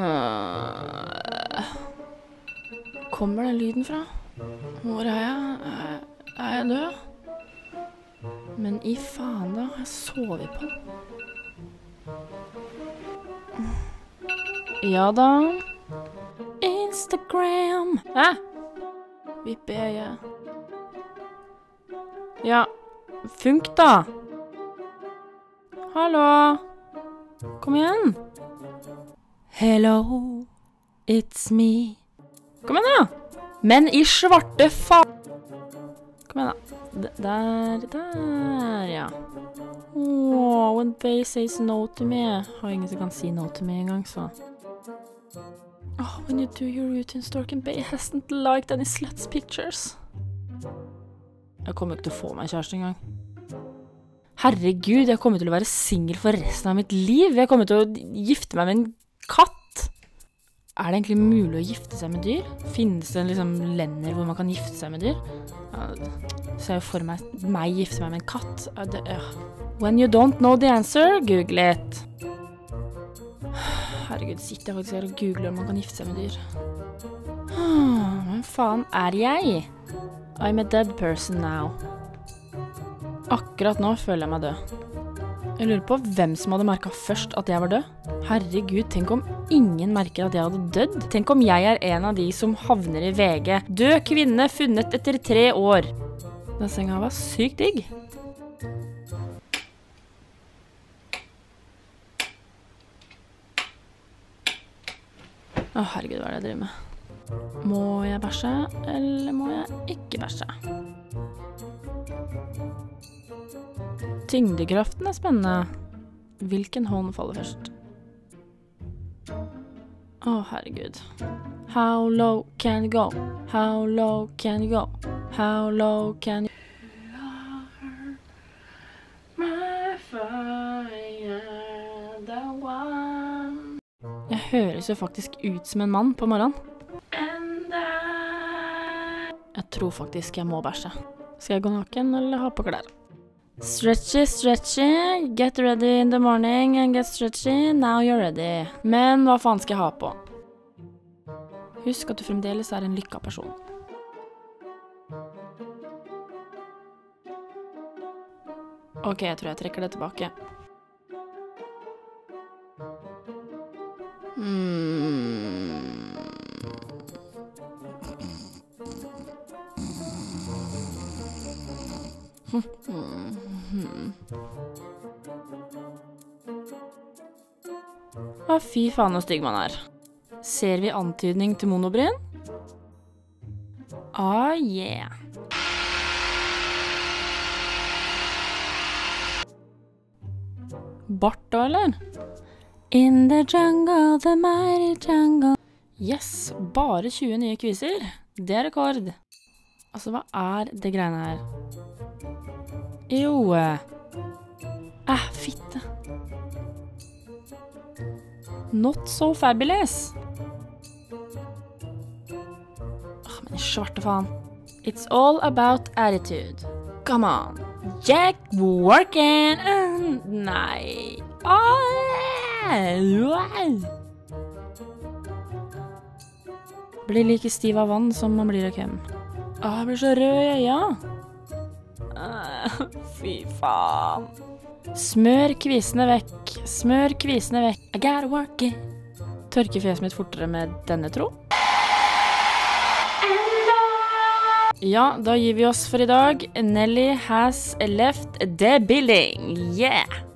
Øh, kommer den lyden fra? Hvor er jeg? Er, jeg død? Men i faen, da. Jeg sover på? Ja da. Instagram. Hæ? Vipper jeg. Ja, funk da. Hallo. Kom igjen. Hello, it's me. Kom igjen, da. Men i svarte fa... Kom igjen, da. D der, der, ja. Oh, when they says no to me. Har ingen som kan si no to me engang, så. Oh, when you do your routine, Storken Bay hasn't liked any sluts pictures. Jeg kommer ikke til å få meg kjæreste engang. Herregud, jeg kommer til å være singel for resten av mitt liv. Jeg kommer til å gifte meg med en katt. Er det egentlig mulig å gifte seg med dyr? Finnes det liksom lender hvor man kan gifte seg med dyr? Ser jo for meg meg gifte meg med en katt. When you don't know the answer, google it. Herregud, sitter jeg faktisk her og googler om man kan gifte seg med dyr. Hvem faen er jeg? I'm a dead person now. Akkurat nå føler jeg meg død. Jeg lurer på hvem som hadde merka først at jeg var død. Herregud, tenk om ingen merker at jeg hadde dødd. Tenk om jeg er en av de som havner i VG. Død kvinne funnet etter tre år. Den senga var sykt digg. Å, herregud, hva er det jeg driver med? Må jeg bæsje, eller må jeg ikke bæsje? Tyngdekraften er spennende. Hvilken hånd faller først? Å, herregud. How low can you go? How low can you go? How low can you Jeg høres jo faktisk ut som en mann på morgenen. Jeg tror faktisk jeg må bæsje. Skal jeg gå naken eller ha på klær? Stretchy, stretchy, get ready in the morning and get stretchy, now you're ready. Men hva faen skal jeg ha på? Husk at du fremdeles er en lykka person. Ok, jeg tror jeg trekker det tilbake. Å, fy faen så stygg man er. Ser vi antydning til monobryn? Ah, yeah. Bart da, eller? In the jungle, the mighty jungle. Yes, bare 20 nye kviser. Det er rekord. Altså, hva er det greiene her? Jo Æh, fitte. Not so fabulous. Åh, men svarte faen. It's all about attitude. Come on. Jack working. Uh, nei. Blir like stiv av vann som man blir av hvem. Åh, jeg blir så rød i øya. Ah, fy faen. Smør kvisene vekk. Smør kvisene vekk. I gotta work it. Tørke fjeset mitt fortere med denne, tro. Ja, da gir vi oss for i dag. Nelly has left the building. Yeah!